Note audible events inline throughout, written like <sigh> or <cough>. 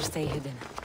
stay hidden.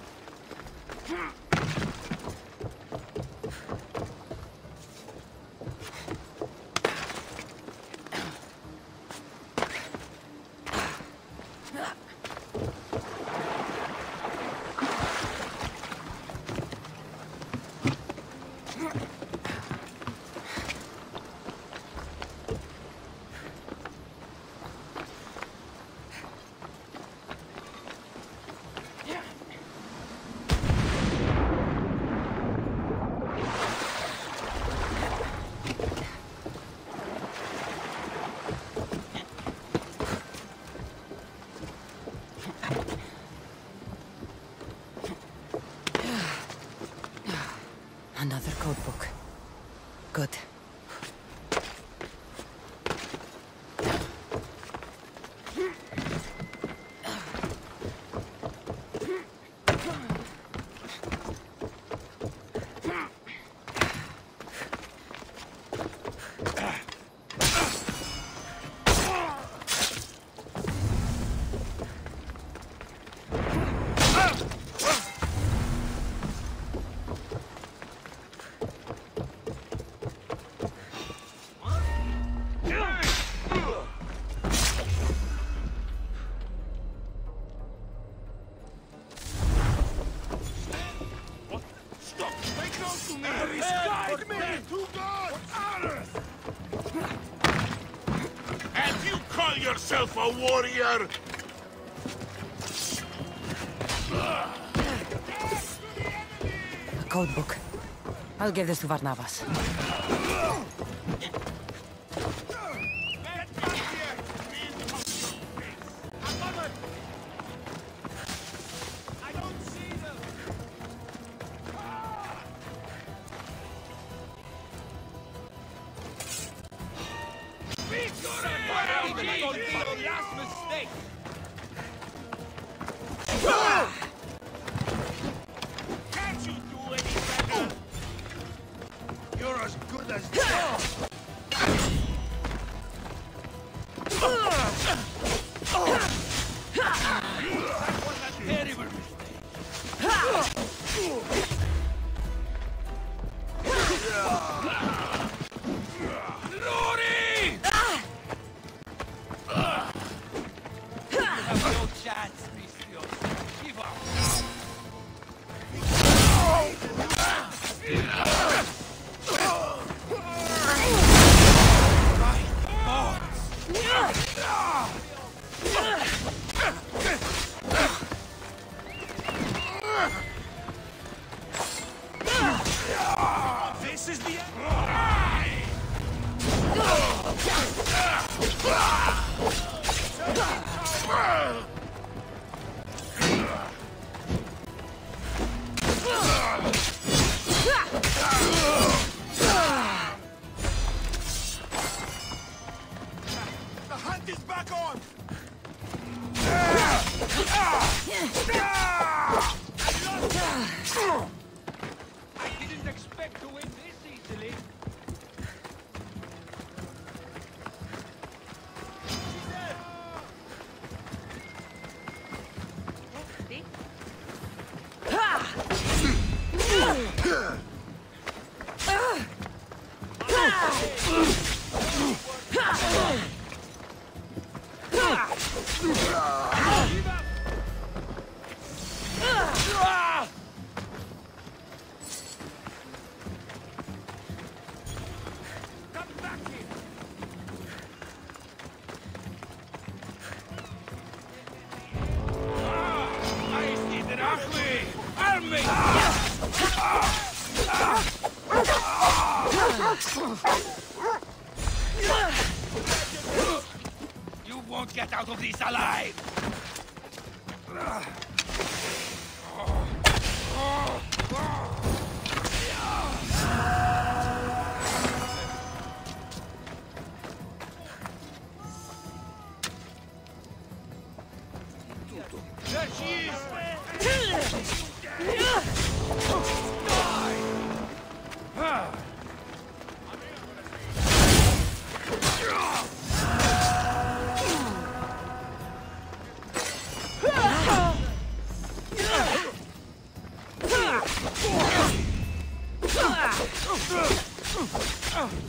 a warrior! A code book. I'll give this to Barnabas.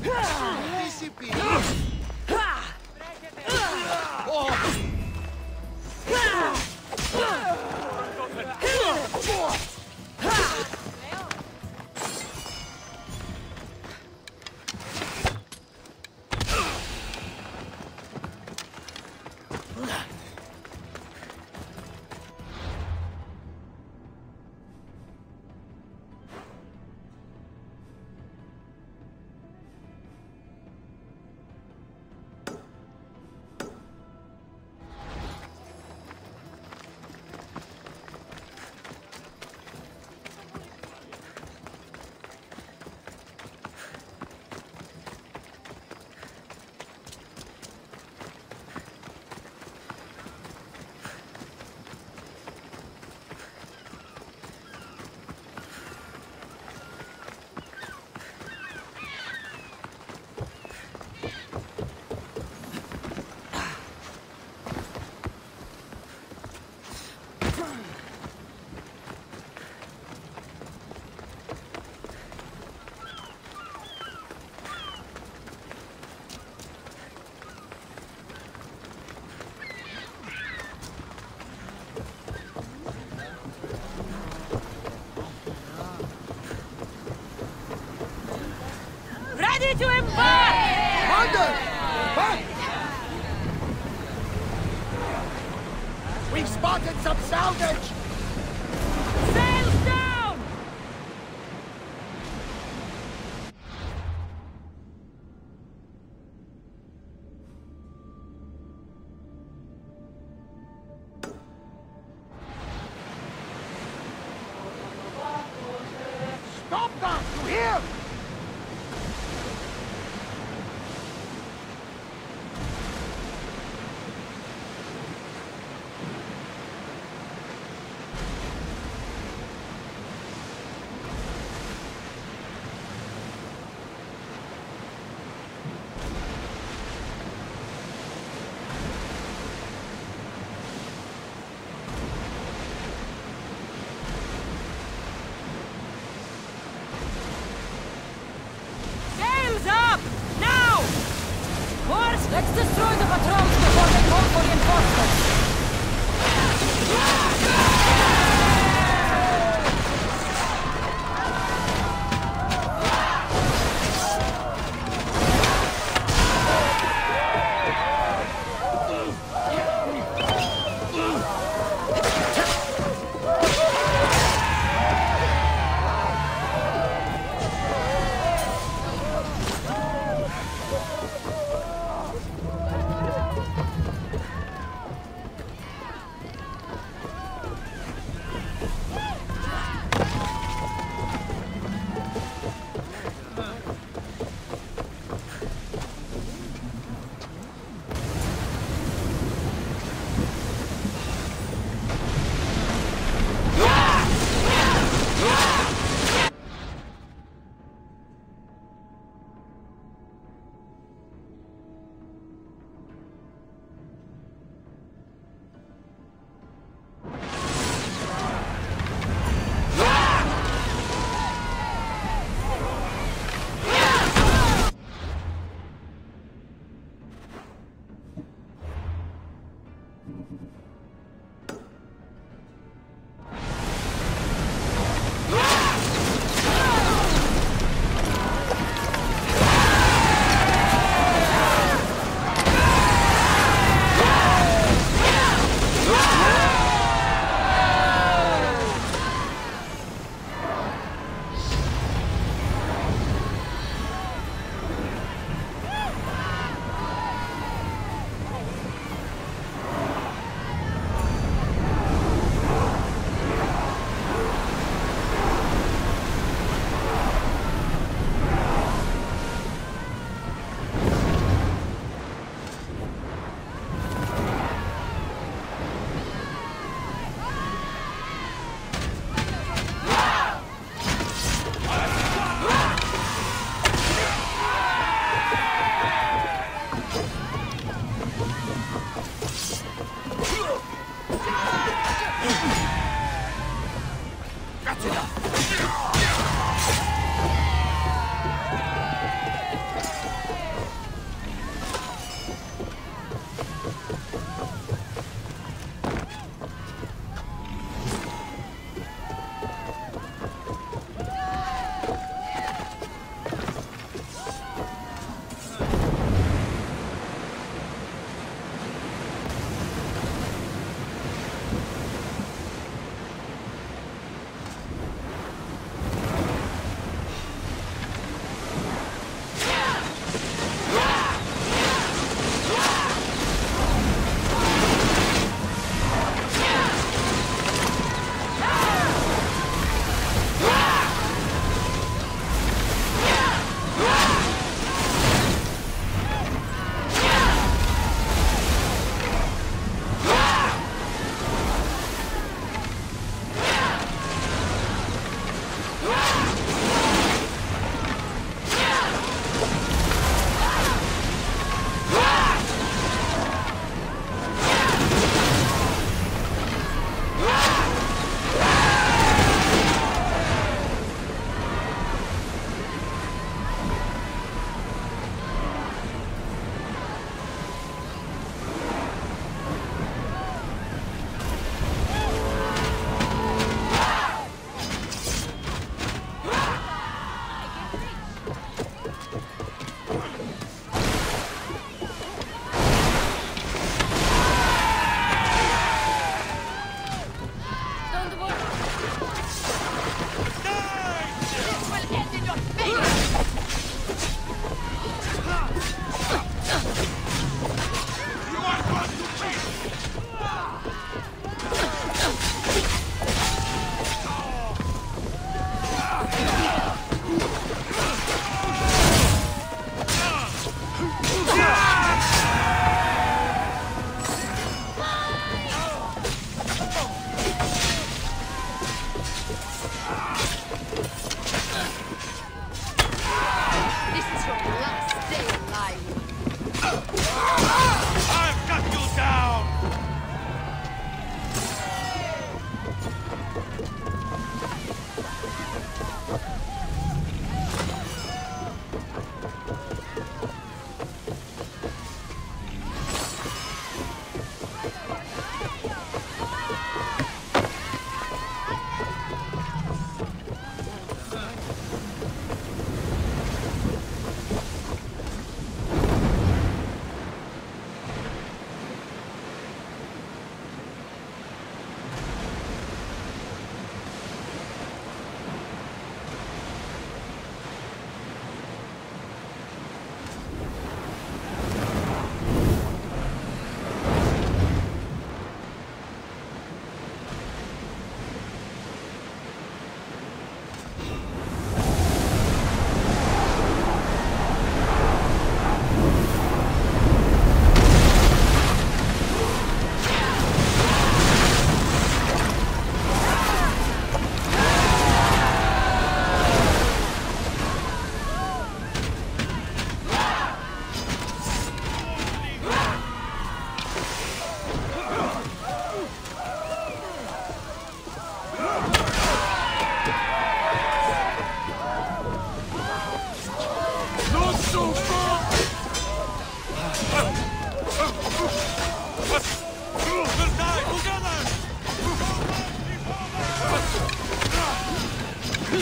Príncipe! To embark! Commander! Back! We've spotted some salvage! Sails down! Stop that! You hear? Sails up! Now! Horse, let's destroy the patrols before they call for reinforcements!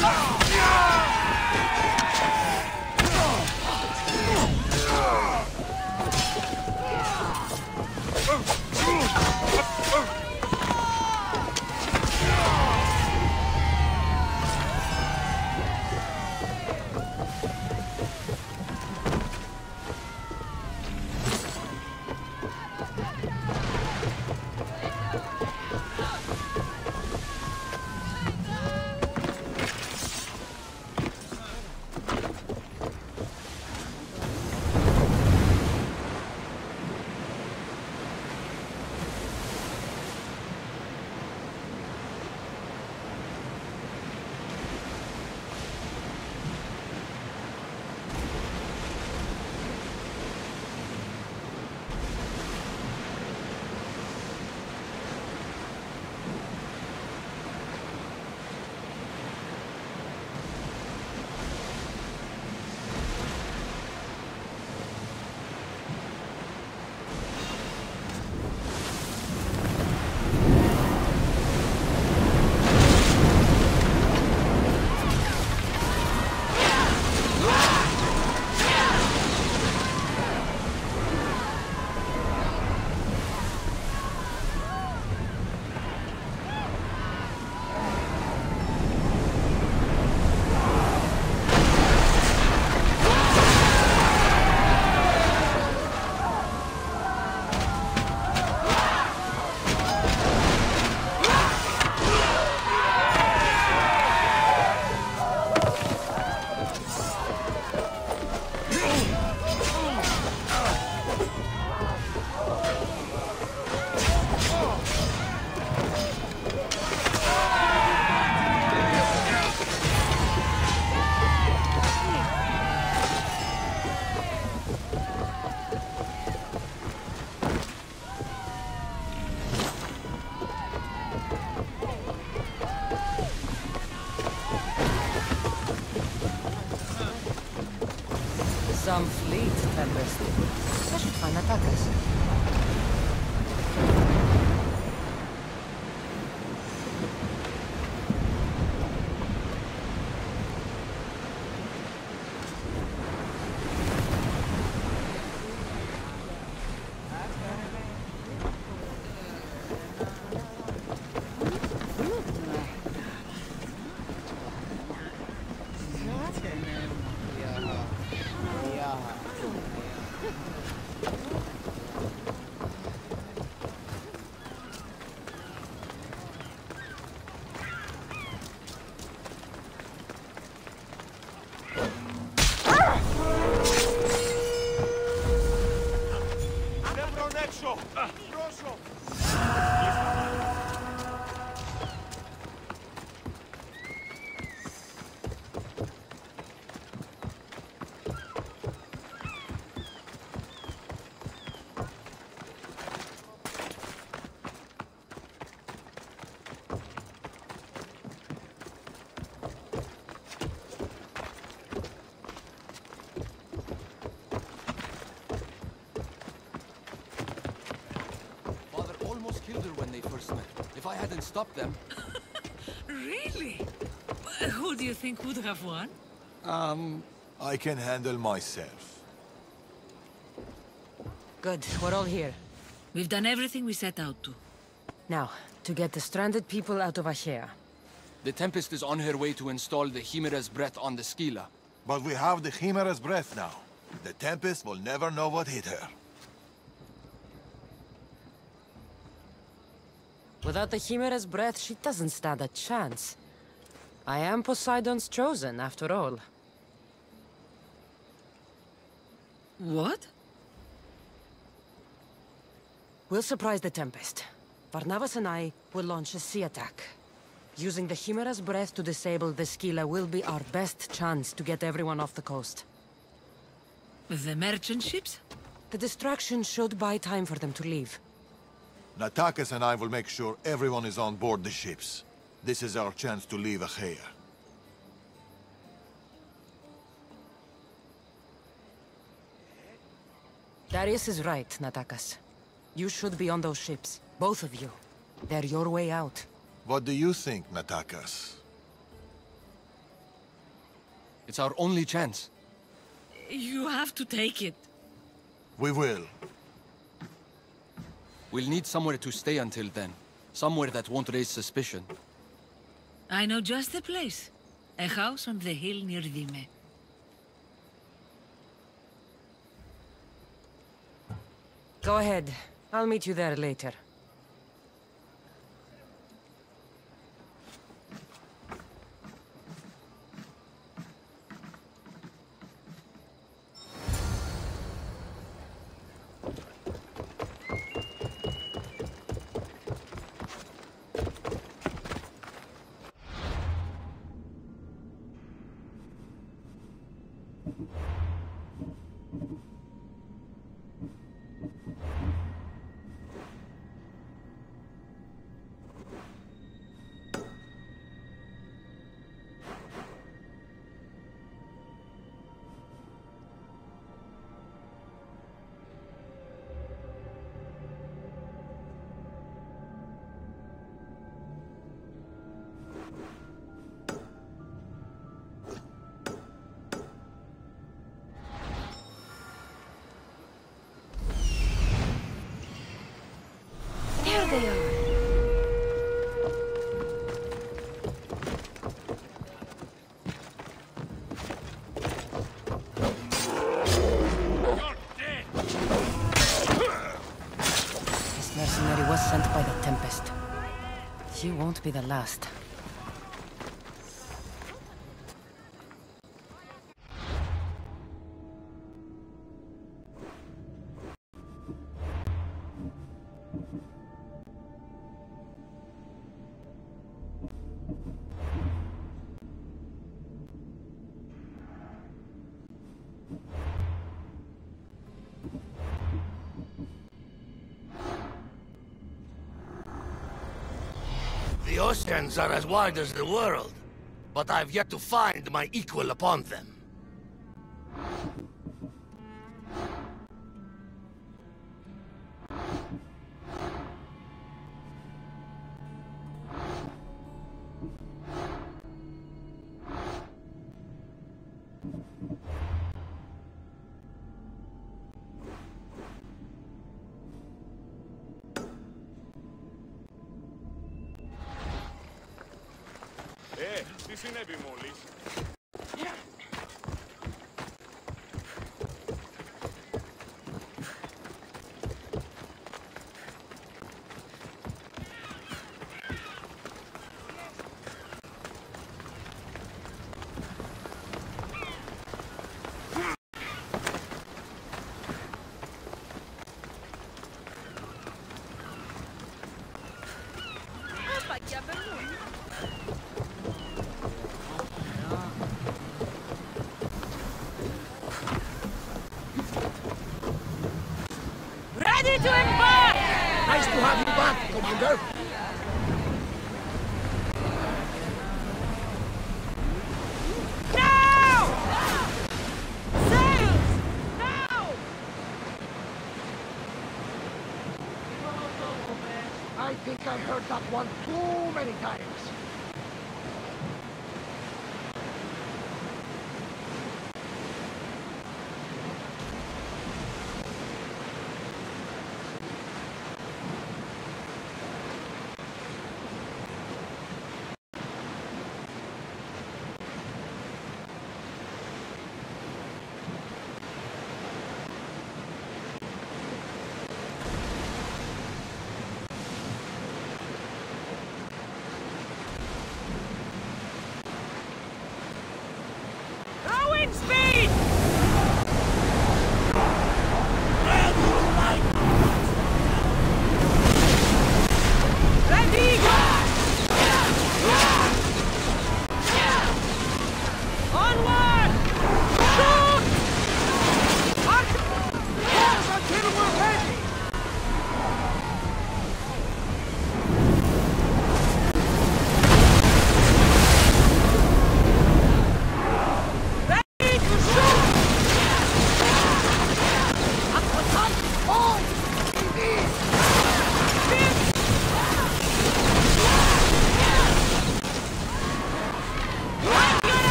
Ah! If I hadn't stopped them... <laughs> Really? Who do you think would have won? Um, I can handle myself. Good, we're all here. We've done everything we set out to. Now, to get the stranded people out of Achaea. The Tempest is on her way to install the Chimera's breath on the Scylla. But we have the Chimera's breath now. The Tempest will never know what hit her. Without the Chimera's breath, she doesn't stand a chance. I am Poseidon's chosen, after all. What? We'll surprise the Tempest. Barnabas and I will launch a sea attack. Using the Chimera's breath to disable the Scylla will be our best chance to get everyone off the coast. The merchant ships? The distraction should buy time for them to leave. Natakas and I will make sure everyone is on board the ships. This is our chance to leave Achaea. Darius is right, Natakas. You should be on those ships. Both of you. They're your way out. What do you think, Natakas? It's our only chance. You have to take it. We will. We'll need somewhere to stay until then. Somewhere that won't raise suspicion. I know just the place. A house on the hill near Dyme. Go ahead. I'll meet you there later. They are. This mercenary was sent by the Tempest. She won't be the last. The oceans are as wide as the world, but I've yet to find my equal upon them. სისინები მოლის.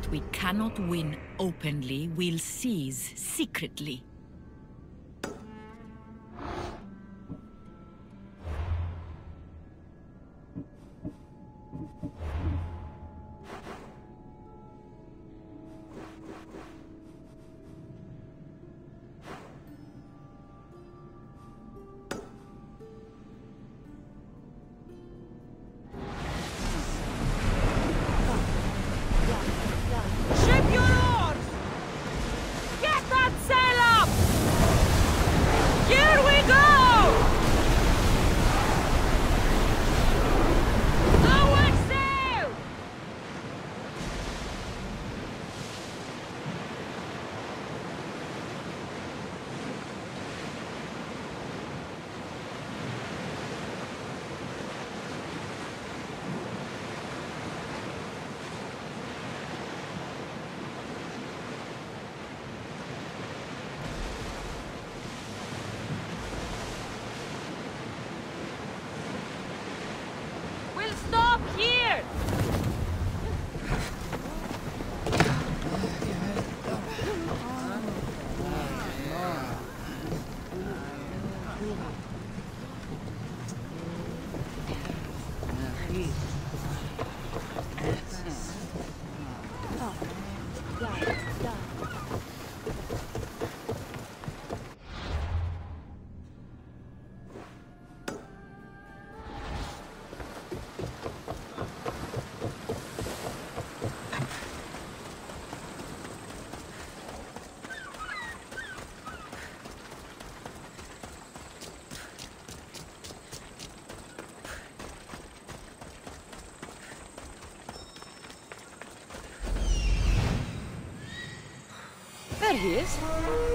What we cannot win openly, we'll seize secretly. He is.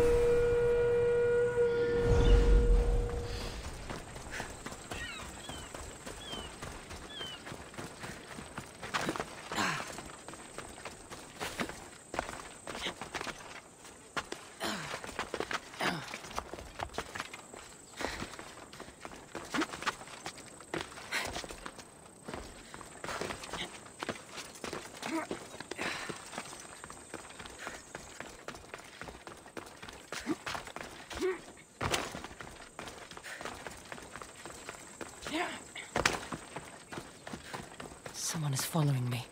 Someone is following me.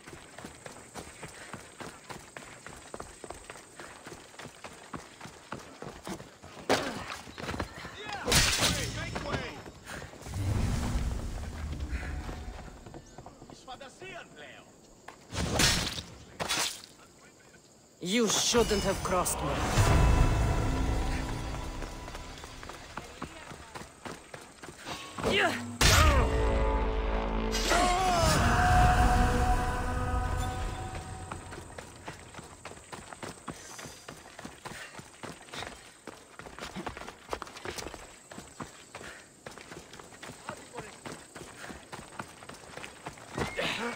You shouldn't have crossed me. More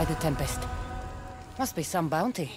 by the Tempest. Must be some bounty.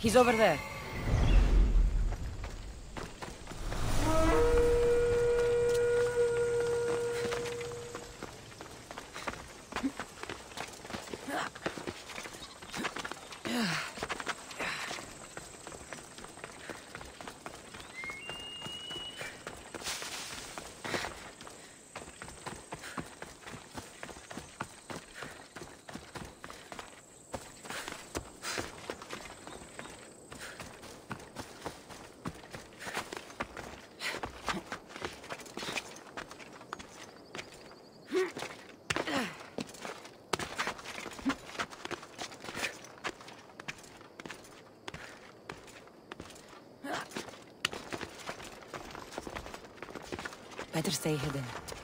He's over there. Better stay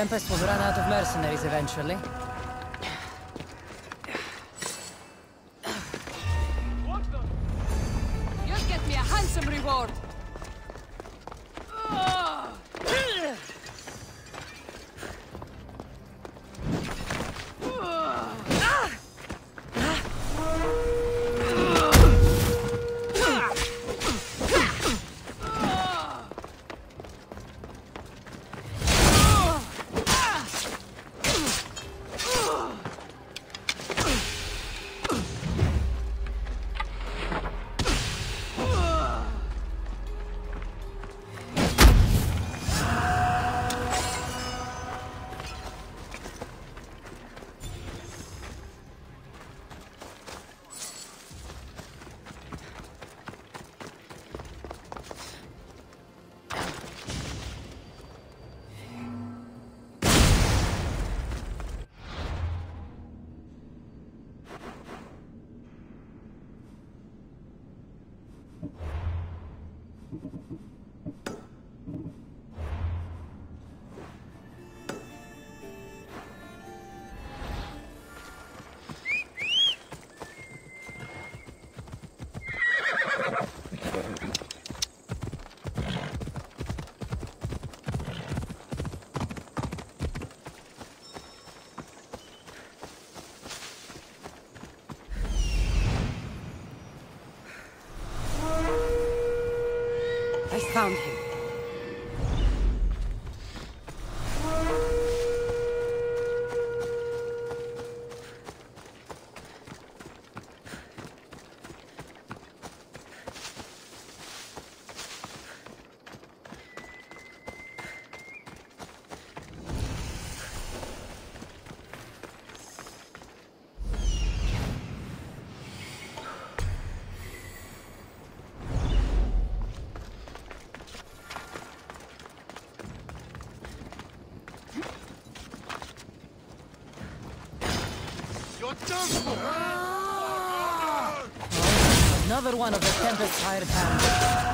Tempest will run out of mercenaries eventually. I found him. Another one of the Tempest's hired hands.